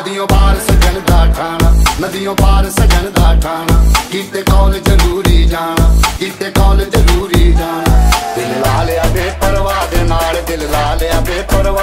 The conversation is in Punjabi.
ਨਦੀਆਂ ਪਾਰ ਸਜਣ ਦਾ ਠਾਣਾ ਨਦੀਆਂ ਪਾਰ ਸਜਣ ਦਾ ਠਾਣਾ, ਕੀਤੇ ਕਾਲ ਜ਼ਰੂਰੀ ਜਾਣਾ, ਕੀਤੇ ਕਾਲ ਜ਼ਰੂਰੀ ਜਾਣਾ। ਦਿਲ ਲਾ ਲਿਆ ਬੇਪਰਵਾਹ ਦੇ ਨਾਲ, ਦਿਲ ਲਾ ਲਿਆ ਬੇਪਰਵਾਹ